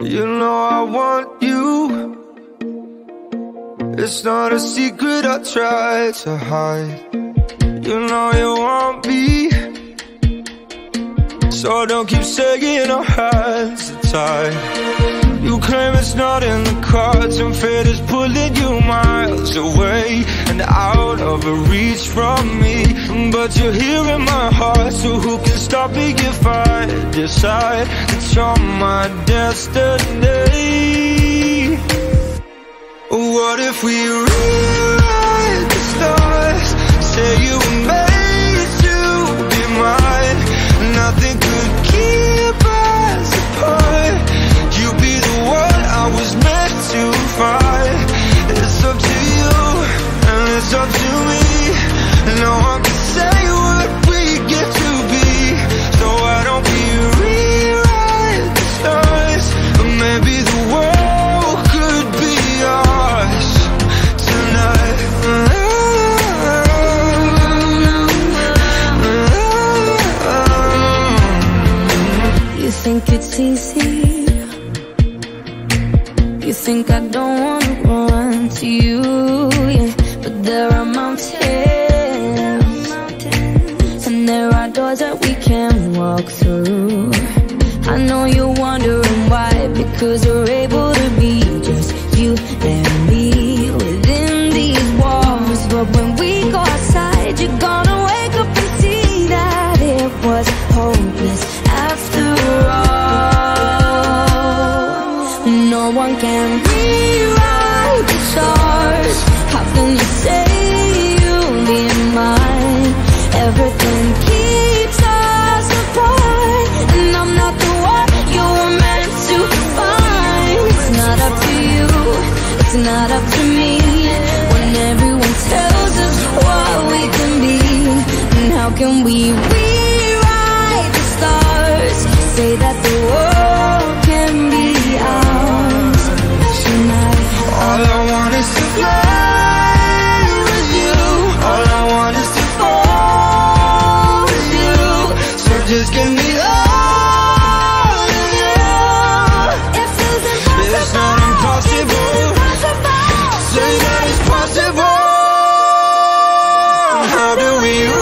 You know I want you. It's not a secret I try to hide. You know you want me. So don't keep saying our hands are tied. You claim it's not in the cards. And fate is pulling you miles away And out of reach from me. But you're here in my heart So who can stop me if I decide you're my destiny? What if we rewrite the stars? Say you were think I don't wanna run to you yeah. But there are mountains And there are doors that we can walk through I know you're wondering why Because we're able to be just you and me Within these walls But when we go outside You're gonna wake up and see that it was hopeless after all. We rewrite the stars? Say that the world can be ours tonight. All I want is to fly with you All I want is to fall with you So just give me all of you impossible. It's not impossible Say that it's possible How do we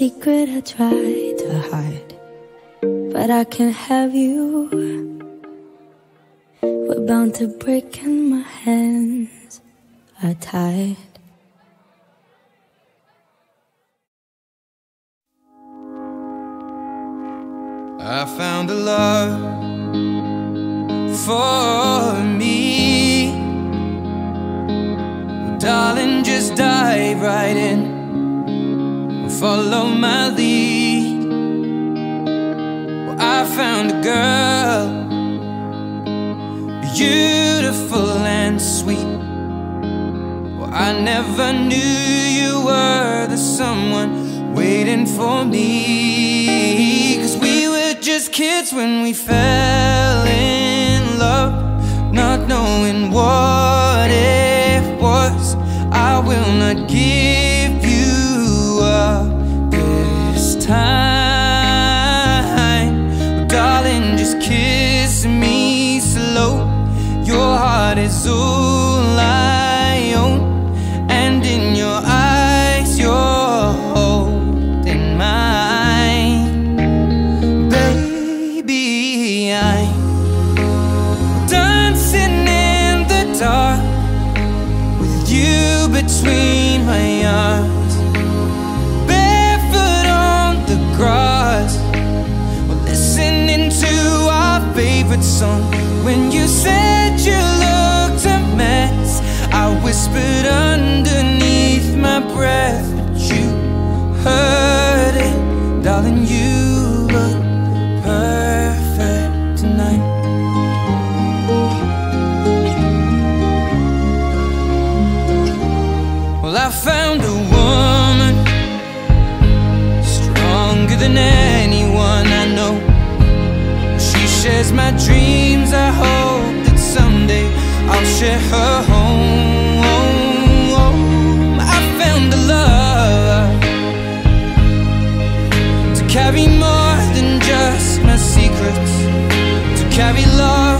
secret I try to hide, but I can't have you. We're bound to break and my hands are tied. I found a love for me. Darling, just dive right in. Follow my lead. Well, I found a girl, beautiful and sweet. Well, I never knew you were the someone waiting for me. Cause we were just kids when we fell in love, not knowing what it was. I will not give all I own, and in your eyes, you're holding mine. Baby, I'm dancing in the dark with you between my arms. Barefoot on the grass, listening to our favorite song. When you said I whispered underneath my breath, but you heard it, darling. You. carry love.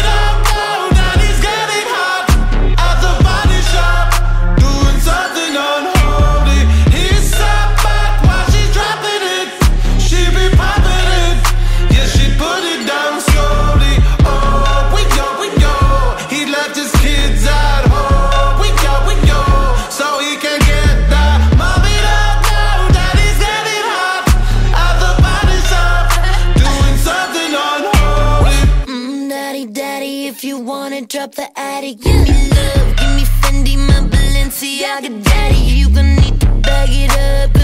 wanna drop the attic Give me love, give me Fendi, my Balenciaga daddy. You gon' need to bag it up.